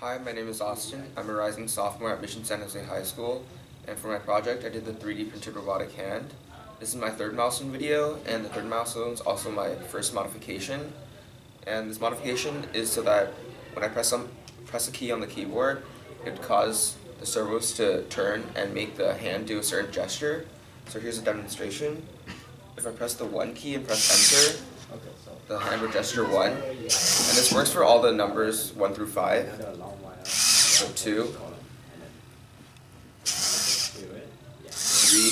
Hi, my name is Austin. I'm a rising sophomore at Mission San Jose High School, and for my project I did the 3D printed robotic hand. This is my third milestone video, and the third milestone is also my first modification. And this modification is so that when I press, some, press a key on the keyboard, it would cause the servos to turn and make the hand do a certain gesture. So here's a demonstration. If I press the 1 key and press enter, the hand gesture 1. And this works for all the numbers 1 through 5. So 2, 3,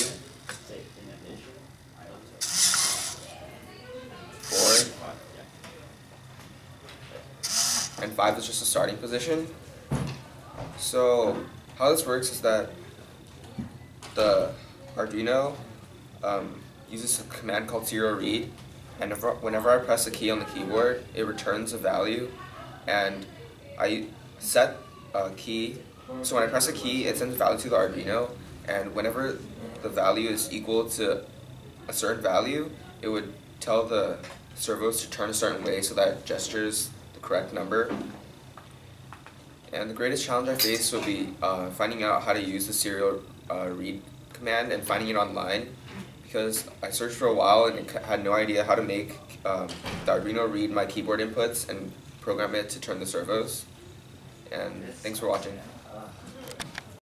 4, and 5 is just a starting position. So how this works is that the Arduino um, uses a command called serial read and if, whenever I press a key on the keyboard, it returns a value, and I set a key. So when I press a key, it sends a value to the Arduino, and whenever the value is equal to a certain value, it would tell the servos to turn a certain way so that it gestures the correct number. And the greatest challenge I faced would be uh, finding out how to use the serial uh, read command and finding it online because I searched for a while and had no idea how to make um, the Arduino read my keyboard inputs and program it to turn the servos. And thanks for watching.